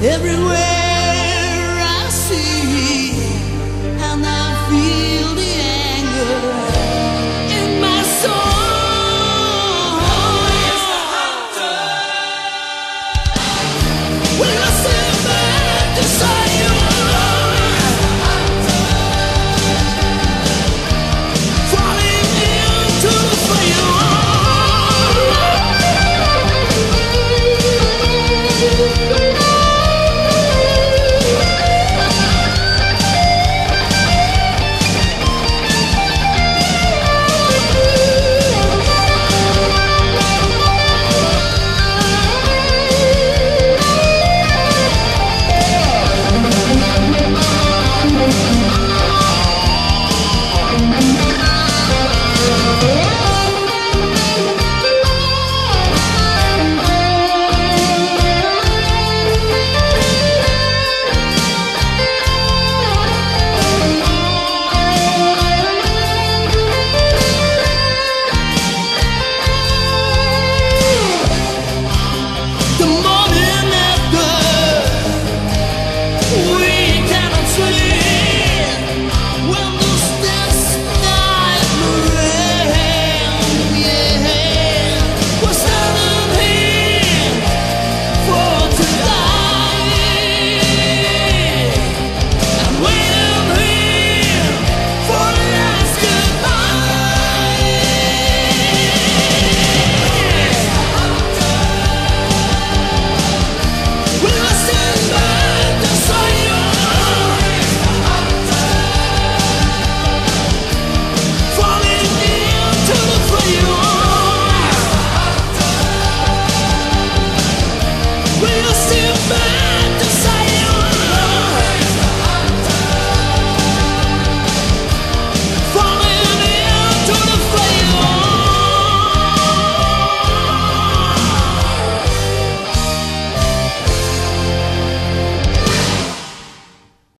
everywhere We'll